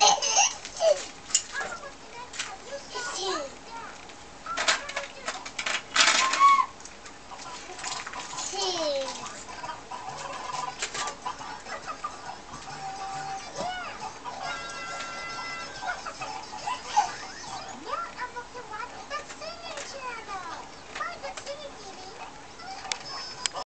Two.